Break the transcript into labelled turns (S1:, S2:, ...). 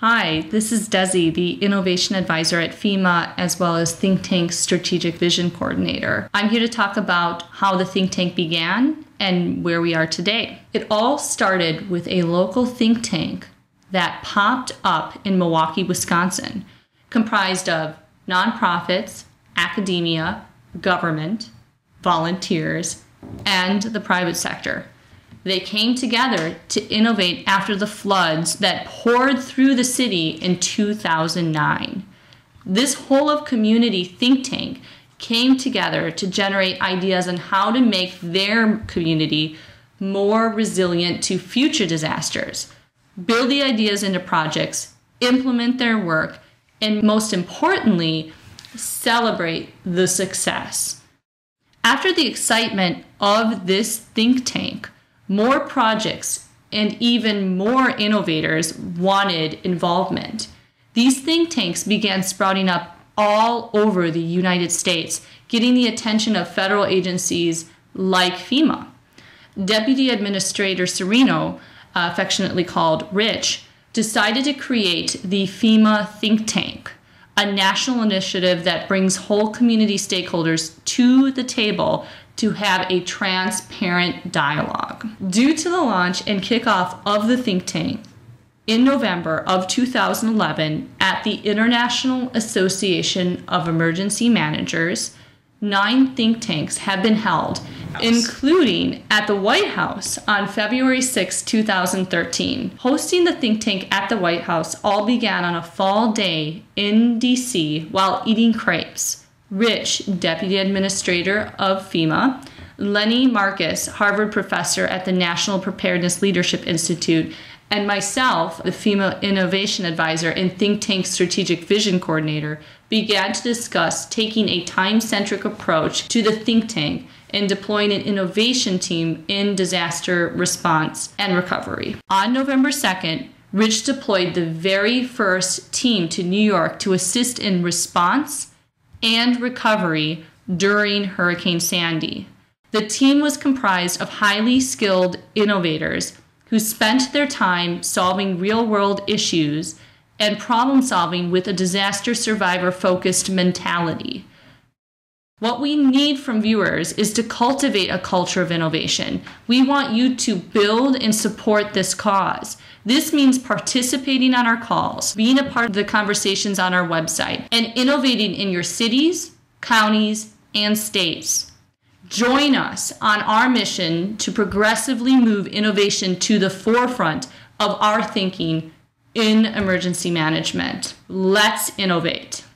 S1: Hi, this is Desi, the Innovation Advisor at FEMA, as well as Think Tank's Strategic Vision Coordinator. I'm here to talk about how the think tank began and where we are today. It all started with a local think tank that popped up in Milwaukee, Wisconsin, comprised of nonprofits, academia, government, volunteers, and the private sector. They came together to innovate after the floods that poured through the city in 2009. This whole of community think tank came together to generate ideas on how to make their community more resilient to future disasters, build the ideas into projects, implement their work, and most importantly, celebrate the success. After the excitement of this think tank, more projects and even more innovators wanted involvement. These think tanks began sprouting up all over the United States, getting the attention of federal agencies like FEMA. Deputy Administrator Serino, affectionately called Rich, decided to create the FEMA Think Tank, a national initiative that brings whole community stakeholders to the table to have a transparent dialogue. Due to the launch and kickoff of the think tank in November of 2011 at the International Association of Emergency Managers, nine think tanks have been held, including at the White House on February 6, 2013. Hosting the think tank at the White House all began on a fall day in DC while eating crepes. Rich, Deputy Administrator of FEMA, Lenny Marcus, Harvard professor at the National Preparedness Leadership Institute, and myself, the FEMA Innovation Advisor and Think Tank Strategic Vision Coordinator, began to discuss taking a time centric approach to the think tank and deploying an innovation team in disaster response and recovery. On November 2nd, Rich deployed the very first team to New York to assist in response and recovery during Hurricane Sandy. The team was comprised of highly skilled innovators who spent their time solving real world issues and problem solving with a disaster survivor focused mentality. What we need from viewers is to cultivate a culture of innovation. We want you to build and support this cause. This means participating on our calls, being a part of the conversations on our website, and innovating in your cities, counties, and states. Join us on our mission to progressively move innovation to the forefront of our thinking in emergency management. Let's innovate.